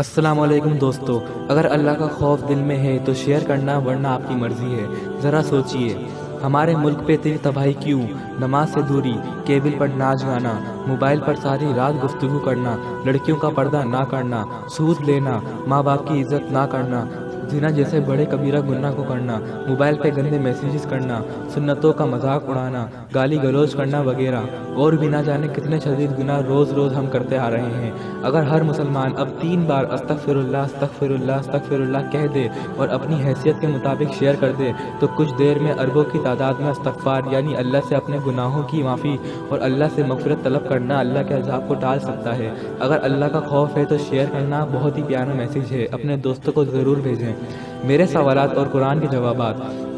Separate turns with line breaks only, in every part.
السلام علیکم دوستو، اگر اللہ کا خوف دل میں ہے تو شیئر کرنا ورنہ آپ کی مرضی ہے۔ ذرا سوچئے، ہمارے ملک پہ تیری تباہی کیوں؟ نماز سے دوری، کیبل پر ناچ گانا، موبائل پر ساری رات گفتگو کرنا، لڑکیوں کا پردہ نہ کرنا، سود لینا، ماں باپ کی عزت نہ کرنا، زنا جیسے بڑے کبیرہ گناہ کو کرنا، موبائل پہ گندے میسیجز کرنا، سنتوں کا مذاق اڑانا گالی گلوچ کرنا وغیرہ۔ اور بھی نہ جانے کتنے شدید گناہ روز روز ہم کرتے آ رہے ہیں۔ اگر ہر مسلمان اب تین بار استغفر اللہ استغفر اللہ استغفر اللہ کہہ دے اور اپنی حیثیت کے مطابق شیئر کر دے، تو کچھ دیر میں اربوں کی تعداد میں استغفار یعنی اللہ سے اپنے گناہوں کی معافی اور اللہ سے مغفرت طلب کرنا اللہ کے عذاب کو ٹال سکتا ہے۔ اگر اللہ کا خوف ہے تو شیئر کرنا بہت ہی پیارا میسیج ہے۔ اپنے دوستوں کو ضرور بھیجیں۔ میرے سوالات اور قرآن کے جوابات۔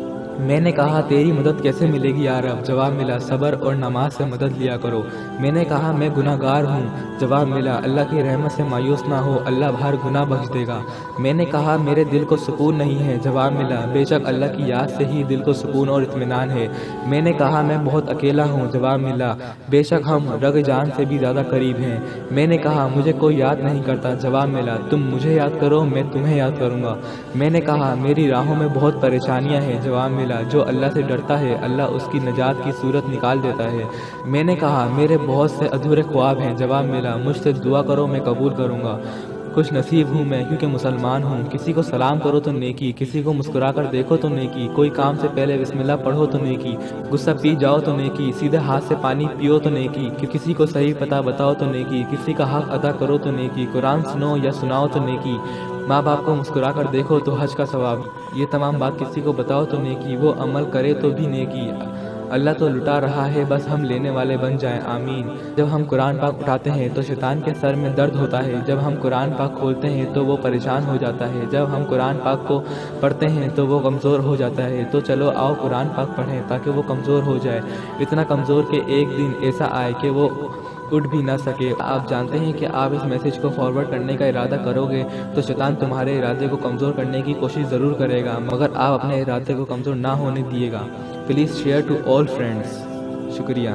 میں نے کہا، تیری مدد کیسے ملے گی یار اب جواب ملا، صبر اور نماز سے مدد لیا کرو. میں نے کہا، میں گناہ گار ہوں. جواب ملا، اللہ کی رحمت سے مایوس نہ ہو، اللہ بھر گناہ بخش دے گا. میں نے کہا، میرے دل کو سکون نہیں ہے. جواب ملا، بے شک اللہ کی یاد سے ہی دل کو سکون اور اطمینان ہے. میں نے کہا، میں بہت اکیلا ہوں. جواب ملا، بے شک ہم رگ جان سے بھی زیادہ قریب ہیں. میں نے کہا، مجھے کوئی یاد نہیں کرتا. جواب ملا، تم مجھے یاد کرو، میں تمہیں یاد کروں گا. میں نے کہا، میری راہوں میں بہت پریشانیاں ہیں. جواب ملا جو اللہ سے ڈرتا ہے، اللہ اس کی نجات کی صورت نکال دیتا ہے۔ میں نے کہا، میرے بہت سے ادھورے خواب ہیں۔ جواب ملا، مجھ سے دعا کرو، میں قبول کروں گا۔ خوش نصیب ہوں میں، کیونکہ مسلمان ہوں۔ کسی کو سلام کرو تو نیکی، کسی کو مسکرا کر دیکھو تو نیکی۔ کوئی کام سے پہلے بسم اللہ پڑھو تو نیکی۔ غصہ پی جاؤ تو نیکی۔ سیدھے ہاتھ سے پانی پیو تو نیکی۔ کہ کسی کو صحیح پتہ بتاؤ تو نیکی۔ کسی کا حق ادا کرو تو نیکی۔ قرآن سنو یا سناؤ تو نیکی۔ ماں باپ کو مسکرا کر دیکھو تو حج کا ثواب۔ یہ تمام بات کسی کو بتاؤ تو نیکی۔ وہ عمل کرے تو بھی نیکی۔ اللہ تو لٹا رہا ہے، بس ہم لینے والے بن جائیں، آمین۔ جب ہم قرآن پاک اٹھاتے ہیں تو شیطان کے سر میں درد ہوتا ہے، جب ہم قرآن پاک کھولتے ہیں تو وہ پریشان ہو جاتا ہے، جب ہم قرآن پاک کو پڑھتے ہیں تو وہ کمزور ہو جاتا ہے۔ تو چلو آؤ قرآن پاک پڑھیں تاکہ وہ کمزور ہو جائے۔ اتنا کمزور کہ ایک دن ایسا آئے کہ وہ اٹھ بھی نہ سکے۔ آپ جانتے ہیں کہ آپ اس میسیج کو فارورڈ کرنے کا ارادہ کرو گے تو شیطان تمہارے ارادے کو کمزور کرنے کی کوشش ضرور کرے گا، مگر آپ اپنے ارادے کو کمزور نہ ہونے دیے گا۔ Please share to all friends شکریہ